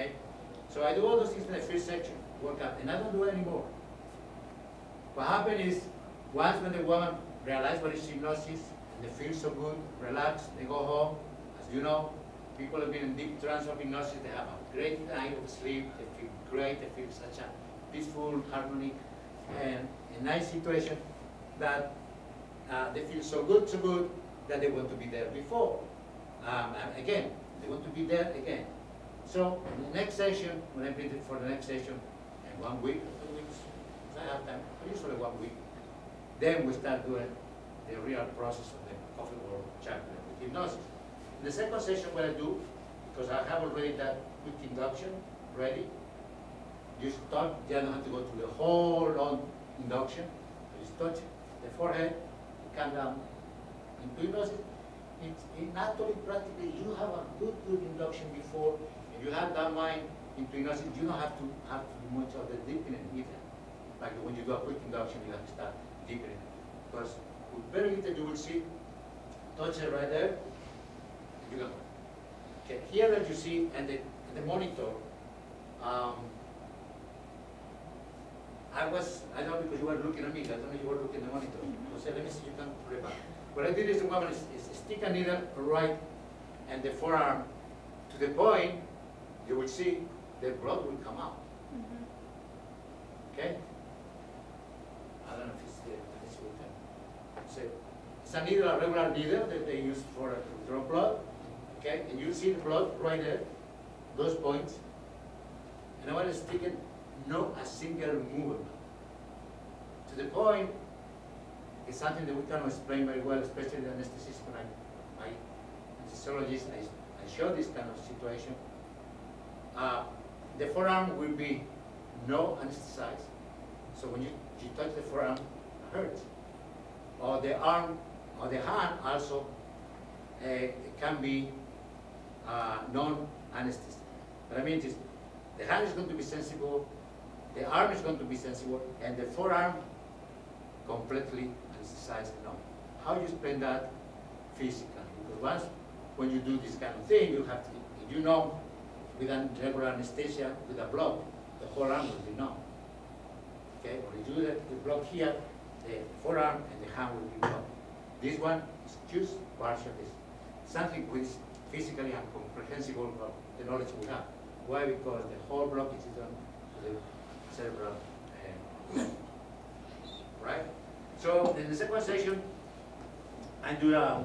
Okay? So I do all those things in the first section, workout, and I don't do it anymore. What happened is, once when the woman realizes what is hypnosis, and they feel so good, relax, they go home, as you know, people have been in deep trance of hypnosis, they have a great night of sleep, they feel great, they feel such a peaceful, harmonic, and a nice situation that uh, they feel so good, so good, that they want to be there before. Um, again, they want to be there again. So the next session, when I bring it for the next session, in one week or two weeks, I have time, usually one week, then we start doing the real process of the coffee or chocolate with hypnosis. In the second session, what I do, because I have already that quick induction ready, you start, you don't have to go through the whole long induction. Just touch the forehead, come down into hypnosis. It's it naturally, practically, you have a good, good induction before, and you have that mind into hypnosis, you don't have to have to do much of the deepening either. Like when you do a quick induction, you have to start deepening. Because with very little, you will see, touch it right there, you go. Okay, here that you see, and the, the monitor, um, I was, I don't know because you were looking at me, I don't know you were looking at the monitor. So let me see, if you can it back. What I did is the woman is, is stick a needle right and the forearm to the point, you will see the blood will come out. Okay? I don't know if it's there, let me see what. So, it's a needle, a regular needle that they use for uh, to draw blood. Okay, and you see the blood right there, those points. And I want to stick it, not a single movement. To the point, it's something that we cannot explain very well, especially the anesthetist when I, I, anesthesiologist, I, I show this kind of situation. Uh, the forearm will be no anesthetized. So when you, you touch the forearm, it hurts. Or the arm, or the hand also uh, can be uh, non-anesthetized. What I mean is, the hand is going to be sensible, the arm is going to be sensible, and the forearm completely anesthetized no. How you explain that physically? Because once, when you do this kind of thing, you have to, you know, with a regular anesthesia, with a block, the whole arm will be numb. Okay, when you do the, block here, the forearm and the hand will be blocked. This one is just partial. It's something which is physically incomprehensible from the knowledge we have. Why? Because the whole block is done to the cerebral uh, right? So in the second session, I do, um,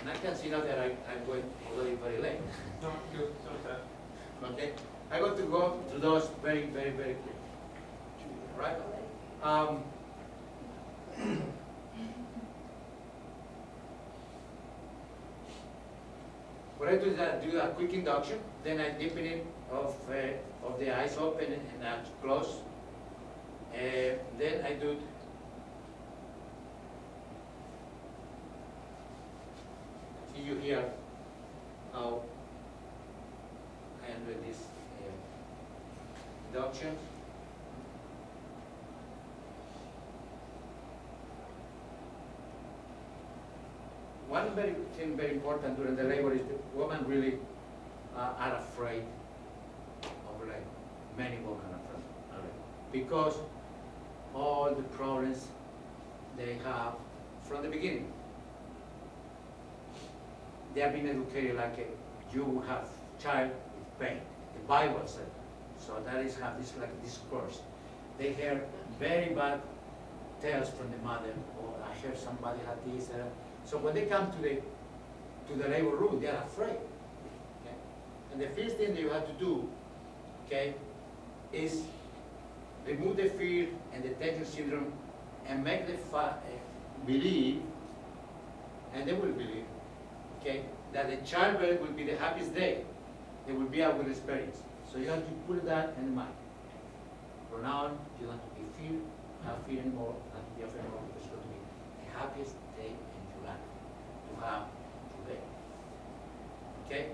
and I can see now that I, I'm going already very late. No, sorry, Okay, I'm going to go to those very, very, very quick. Right? Um, what I do is I do a quick induction, then I deepen it of, uh, of the eyes open and uh, close. Uh, then I do you hear how I doing this uh, induction. One very thing very important during the labor is that women really uh, are afraid of labor. Many women are afraid of labor because all the problems they have from the beginning. They have been educated like a, you have child with pain. The Bible said. So that is how this like discourse. They hear very bad tales from the mother, or I heard somebody had this. Uh, so when they come to the to the labor room, they are afraid. Okay? And the first thing that you have to do, okay, is remove the fear and the tension syndrome and make the fa- uh, believe, and they will believe, okay, that the childbirth will be the happiest day they will be a good experience. So you have to put that in mind. From now on, you don't have to be fear, have fear anymore, not to be afraid anymore, it's going to be the happiest day in your life to have today. Okay?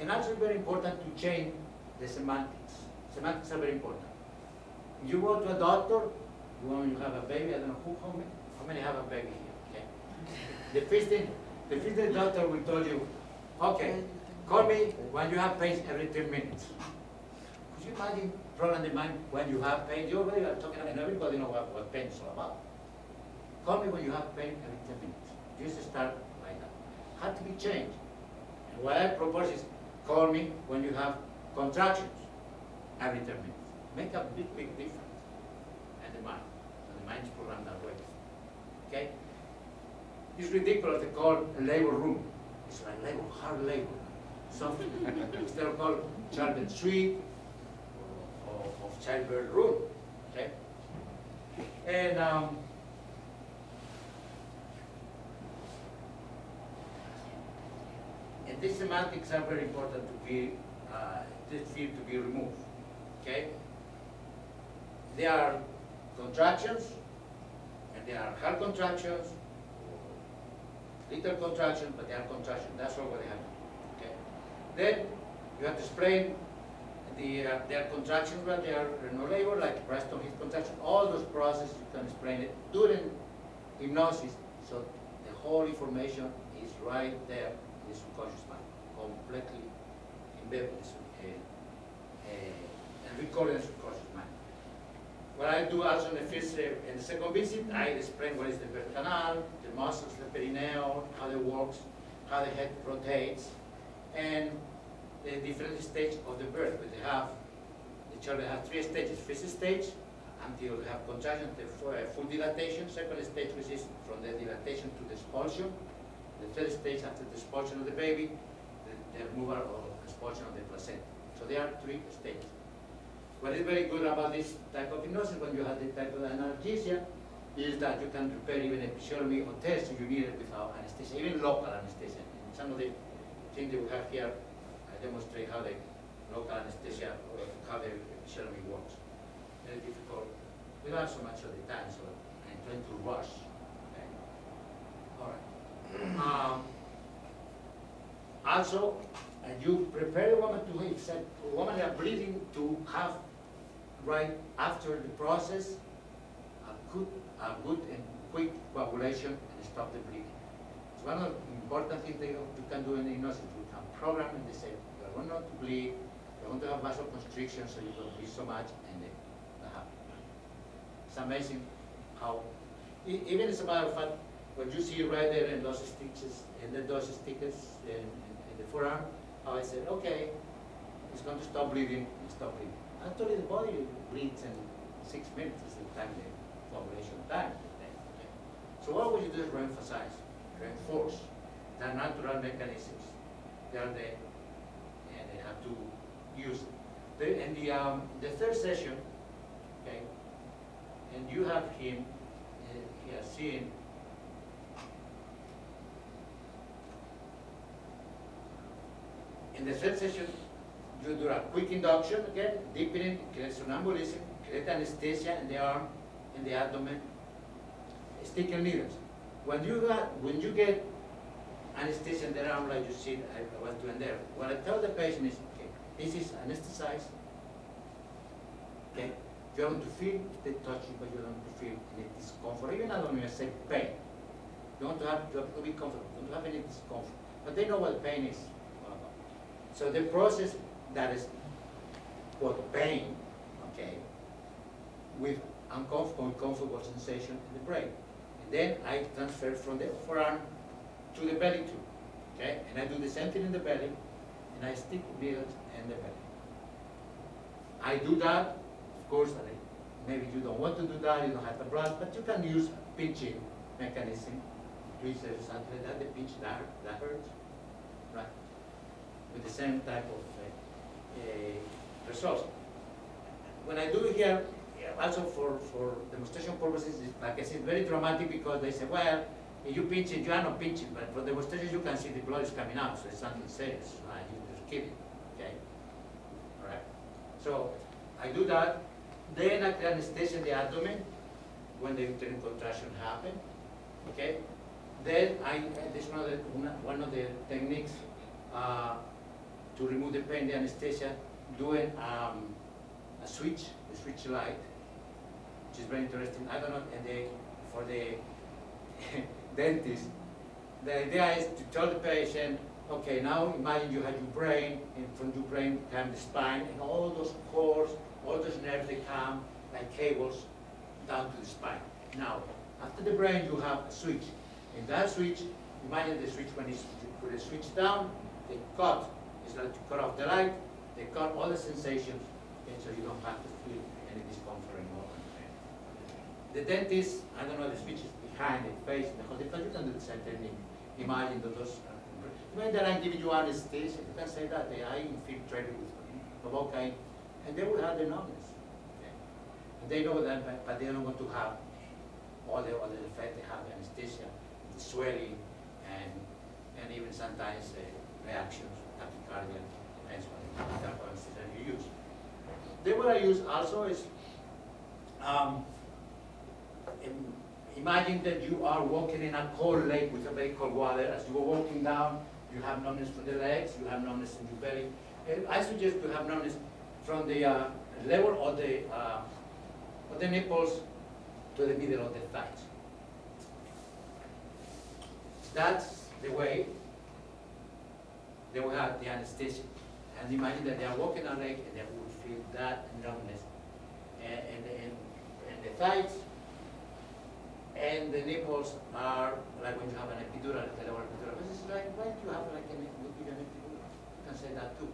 And also very important to change the semantics. Semantics are very important. You go to a doctor, when you have a baby, I don't know who, how many, how many have a baby here, okay? The first thing, the the doctor will tell you, okay, Call me when you have pain every 10 minutes. Could you imagine program the mind when you have pain? You already are talking, and everybody knows what, what pain is all about. Call me when you have pain every 10 minutes. Just start like that. Had to be changed. And what I propose is call me when you have contractions every 10 minutes. Make a big, big difference. And the mind. And the mind is programmed that way. Okay? It's ridiculous to call a labor room. It's like labor, hard labor. Something instead of call childbirth suite or of childbirth room. Okay? And um, and these semantics are very important to be uh, this field to be removed. Okay? They are contractions, and they are hard contractions, little contraction, but they are contraction. That's all what they have. Okay. Then you have to explain the uh, their contractions, but they are no labor, like Braxton Hicks contraction. All those processes you can explain it during hypnosis. So the whole information is right there in the subconscious mind, completely embedded in the uh, uh, and in the subconscious mind. What I do also in the first, in the second visit, I explain what is the birth canal, the muscles, the perineum, how it works, how the head rotates, and the different stage of the birth. But they have, the children have three stages. First stage, until they have contraction, the uh, full dilatation. Second stage, which is from the dilatation to the expulsion. The third stage, after the expulsion of the baby, the, the removal or expulsion of the placenta. So there are three stages. What is very good about this type of hypnosis when you have this type of analgesia is that you can prepare even episiotomy or test if you need it without anesthesia, even local anesthesia. In some of the things that we have here, I demonstrate how the local anesthesia, or how the episiotomy works. Very difficult. We don't have so much of the time, so I'm trying to rush. Okay? All right. Um, also, and you prepare a woman to said, a woman that breathing to have right after the process a good, a good and quick coagulation and stop the bleeding. It's one of the important things that you you can do in the hypnosis. You can program and they say, you're going not to bleed, you're going to have vasoconstriction so you don't bleed so much and then that happens. It's amazing how, even as a matter of fact, what you see right there in those stitches, in the, those stickers in, in, in the forearm, how I said, okay, it's going to stop bleeding, stop bleeding. Actually, the body bleeds in six minutes is the time, the coagulation time. So what you do is reemphasize, reinforce the natural mechanisms. They are there, and they have to use. The, in the, um, the third session, okay, and you have him, uh, here, seeing In the third session, you do a quick induction again, deepening, create somnambulism, create anesthesia in the arm, in the abdomen, sticky needles. When you got, when you get anesthesia in the arm like you see I was doing there, what I tell the patient is, okay, this is anesthetized. Okay, you're going to feel the touching, but you don't to feel any discomfort. Even I don't even say pain. You want to have, you have to be comfortable. You don't have any discomfort. But they know what pain is. So the process that is called pain, okay, with uncomfortable, comfortable sensation in the brain. And then I transfer from the forearm to the belly too, okay? And I do the same thing in the belly, and I stick needles in the belly. I do that, of course, maybe you don't want to do that, you don't have the blood, but you can use pinching mechanism, tweezers, something like that, the pinch that, that hurts, right? With the same type of results. When I do it here, also for, for demonstration purposes, like I said, very dramatic because they say, well, you pinch it, you are not pinching, but for demonstration, you can see the blood is coming out, so it's something serious, right? You're just kidding, okay? All right. So I do that. Then I can anesthesia the abdomen when the uterine contraction happen. Okay. Then I this is one of the, one of the techniques uh, to remove the pain, the anesthesia, doing um, a switch, the switch light, which is very interesting. I don't know, and they, for the dentist, the idea is to tell the patient Okay, now imagine you have your brain, and from your brain come the spine, and all those cords, all those nerves, they come like cables down to the spine. Now, after the brain, you have a switch. In that switch, imagine the switch when it's, you put the switch down, they cut, it's like to cut off the light, they cut all the sensations, and so you don't have to feel any discomfort anymore. The dentist, I don't know the switches behind the face, the whole, but you can do the same technique. Imagine that those, uh, when they're giving you anesthesia, you can say that they are infiltrated with Novocaine, and they will have the numbness. Okay? And they know that, but, they don't want to have all the other effect they have anesthesia, the swelling, and, and even sometimes uh, reactions, tachycardia, depends on the of anesthesia you use. Then what I use also is, um, im- imagine that you are walking in a cold lake with a very cold water. As you are walking down, you have numbness from the legs, you have numbness in your belly. And I suggest to have numbness from the uh, level of the, uh, of the nipples to the middle of the thighs. That's the way they will have the anesthesia. And imagine that they are walking on leg and they will feel that numbness. And, and, and, and the thighs and the nipples are like when you have an epidural, the lower epidural. This is like, do you have like an, epidural? You can say that too.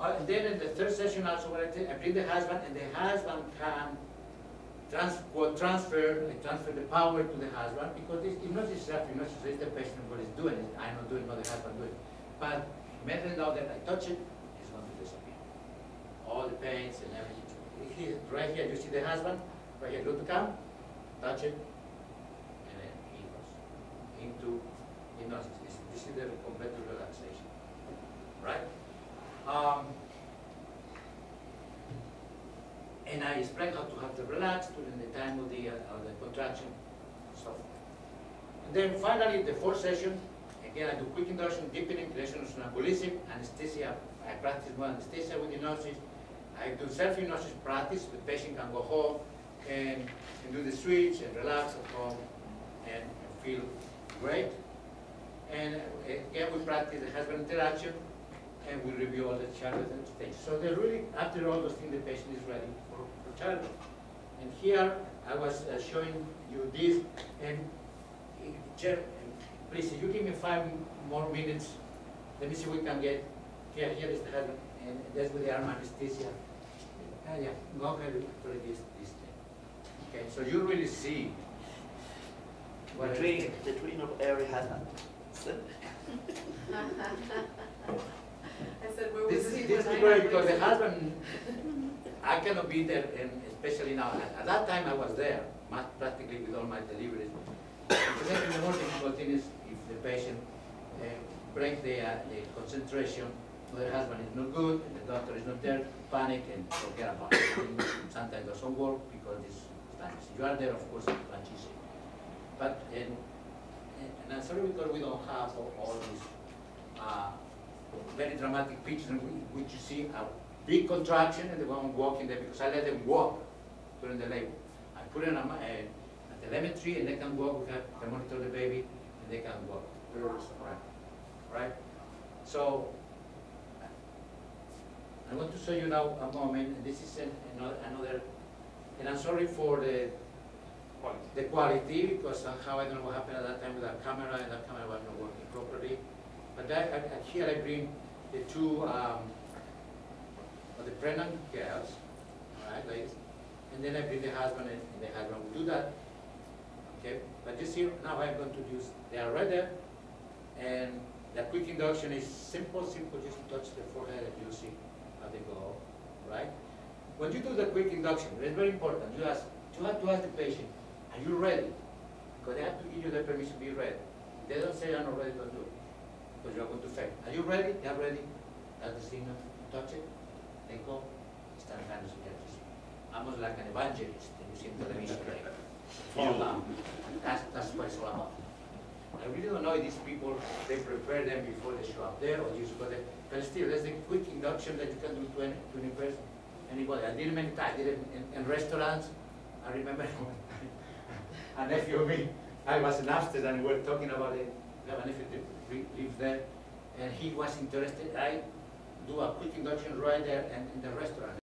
Uh, and then in the third session also what I I bring the husband and the husband can trans, transfer, I transfer the power to the husband because it's, it's not just self-hypnosis, it's the patient what is doing it. I'm not doing what the husband doing. But imagine now that I touch it, it's going to disappear. All the pains and everything. Right here, you see the husband, right here, go to come, touch it, and then he goes into hypnosis. This is the complete relaxation, right? Um, and I explain how to have the relax during the time of the, uh, the contraction, so. And then finally, the fourth session, again, I do quick induction, deepening, creation of somnambulism, anesthesia. I practice more anesthesia with hypnosis. I do self-hypnosis practice, the patient can go home and, and do the switch and relax at home and feel great. And uh, again, we practice the husband interaction and we review all the childhood stages. So they're really, after all those things, the patient is ready for, for childhood. And here, I was uh, showing you this, and uh, Jeff, please, you give me five more minutes, let me see if we can get, here, here is the husband, and that's with the arm anesthesia. Ah, yeah, go ahead, put this, this thing. Okay, so you really see. what The I- twin, the twin of every husband. I said, where was This he is, this is I great because the husband, I cannot be there, and especially now, at, at that time I was there, practically with all my deliveries. The second, the thing is if the patient uh, breaks the, uh, the concentration, the husband is not good, and the doctor is not there, panic and forget about it. And Sometimes it doesn't work because this times. You are there, of course, it's much easier. But, and, and and I'm sorry because we don't have all all these, uh, very dramatic pictures in which you see a big contraction and the woman walking there because I let them walk during the labor. I put in a, a, eh, a telemetry and they can walk, we have to monitor the baby and they can walk. Right, right? So, I want to show you now a moment, and this is an- another, another, and I'm sorry for the, Quality. the quality, because somehow I don't know what happened at that time with that camera, and that camera was not working properly. I- I- here I bring the two, um, the pregnant girls, right, ladies, and then I bring the husband and and the husband will do that, okay? But you see, now I'm going to use, they are right there, and the quick induction is simple, simple, just touch the forehead and you see how they go, right? When you do the quick induction, it's very important, you ask, you have to ask the patient, are you ready? Because they have to give you the permission to be ready. If They don't say, I'm not ready, don't do it, because you are going to fail. Are you ready? They are ready, that's the signal, touch it, they go, stand hands together. Almost like an evangelist, that you see in television, down. That's, that's what it's all about. I really don't know if these people, they prepare them before they show up there or just go there. But still, there's a quick induction that you can do to any, to any person, anybody. I did it many times, I did it in, in restaurants. I remember a nephew of me, I was in Amsterdam and we were talking about it, we have a nephew that lives there, and he was interested, I do a quick induction right there and in the restaurant,